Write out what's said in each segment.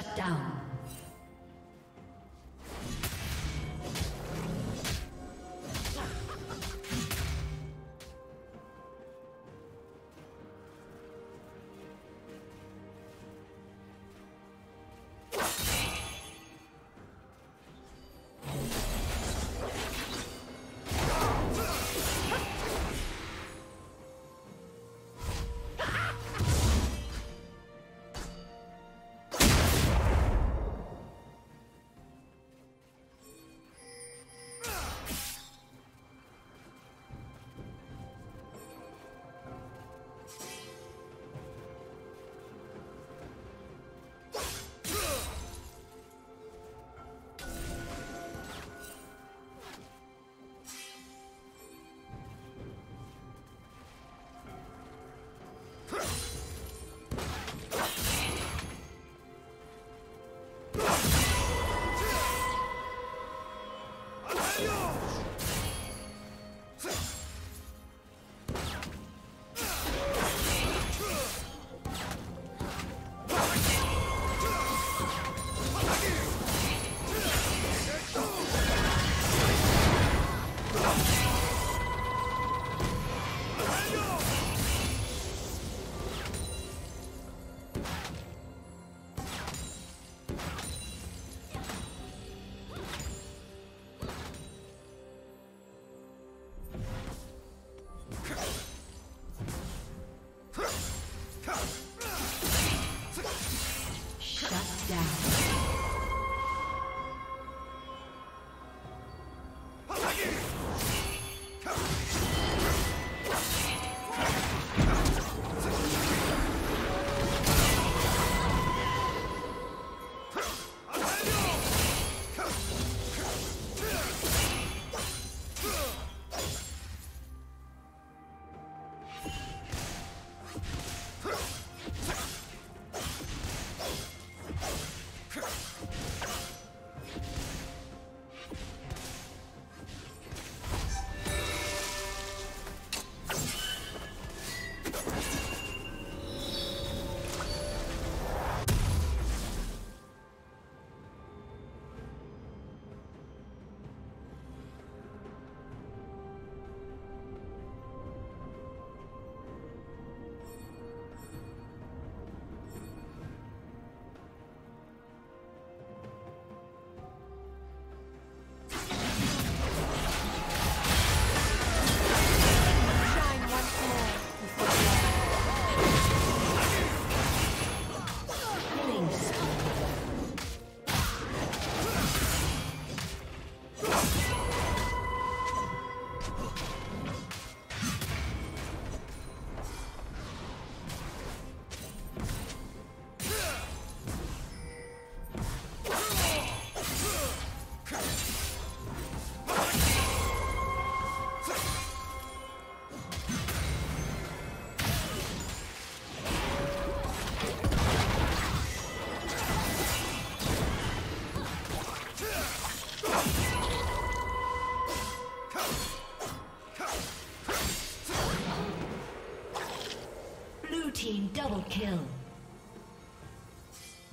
Shut down.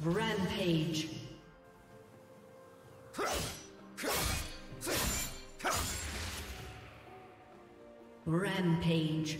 Rampage. Rampage.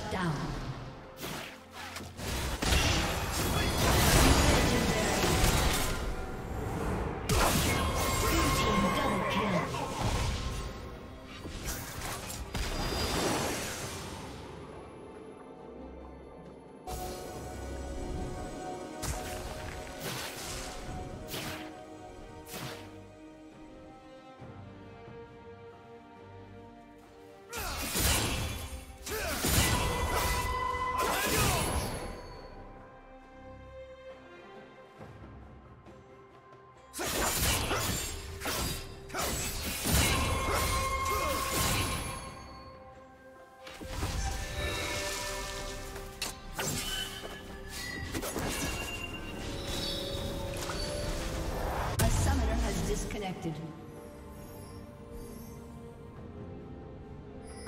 Shut down.